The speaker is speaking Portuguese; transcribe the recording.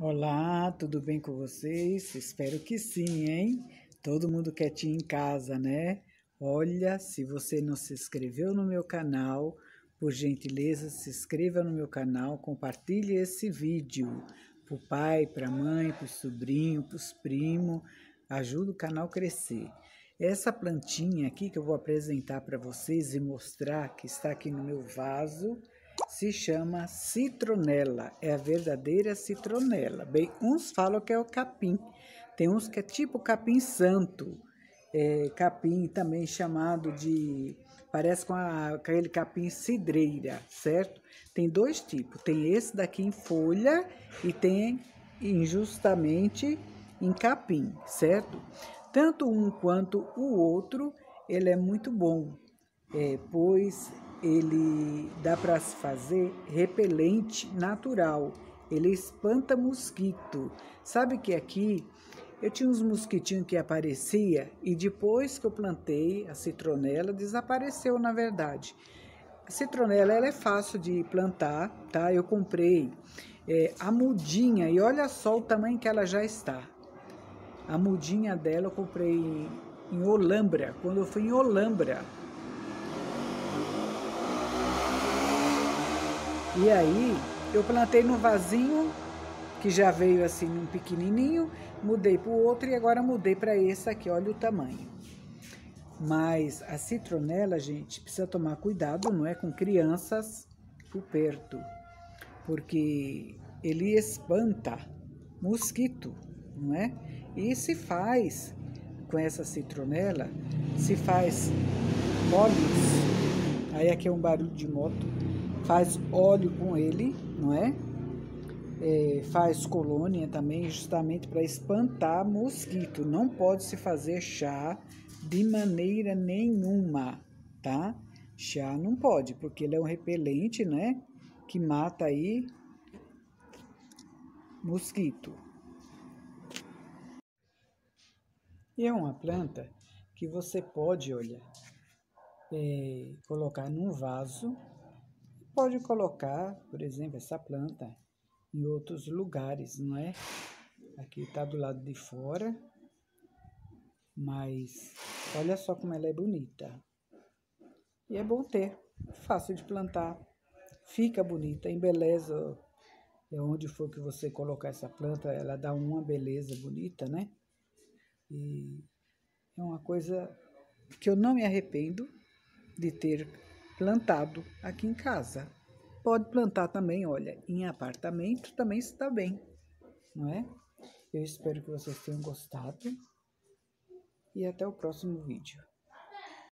Olá, tudo bem com vocês? Espero que sim, hein? Todo mundo quietinho em casa, né? Olha, se você não se inscreveu no meu canal, por gentileza, se inscreva no meu canal, compartilhe esse vídeo para o pai, para a mãe, para sobrinho, para os primos, ajuda o canal a crescer. Essa plantinha aqui que eu vou apresentar para vocês e mostrar que está aqui no meu vaso, se chama citronela, é a verdadeira citronela. Bem, uns falam que é o capim, tem uns que é tipo capim santo, é, capim também chamado de, parece com a, aquele capim cidreira, certo? Tem dois tipos, tem esse daqui em folha e tem injustamente em capim, certo? Tanto um quanto o outro, ele é muito bom, é, pois ele dá para se fazer repelente natural. Ele espanta mosquito. Sabe que aqui eu tinha uns mosquitinhos que aparecia e depois que eu plantei a citronela desapareceu na verdade. A citronela ela é fácil de plantar, tá? Eu comprei é, a mudinha e olha só o tamanho que ela já está. A mudinha dela eu comprei em Olambra, quando eu fui em Olambra, E aí eu plantei no vasinho que já veio assim um pequenininho, mudei para o outro e agora mudei para esse aqui, olha o tamanho. Mas a citronela, gente, precisa tomar cuidado, não é com crianças por perto, porque ele espanta mosquito, não é? E se faz com essa citronela, se faz pólis, aí aqui é um barulho de moto, faz óleo com ele, não é? é faz colônia também, justamente para espantar mosquito. Não pode se fazer chá de maneira nenhuma, tá? Chá não pode, porque ele é um repelente, né? Que mata aí mosquito. E é uma planta que você pode, olha, é, colocar num vaso pode colocar, por exemplo, essa planta em outros lugares, não é? Aqui está do lado de fora, mas olha só como ela é bonita. E é bom ter, fácil de plantar, fica bonita, embeleza é onde for que você colocar essa planta, ela dá uma beleza bonita, né? E é uma coisa que eu não me arrependo de ter plantado aqui em casa. Pode plantar também, olha, em apartamento também está bem, não é? Eu espero que vocês tenham gostado e até o próximo vídeo.